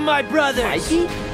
from my brothers! Mikey?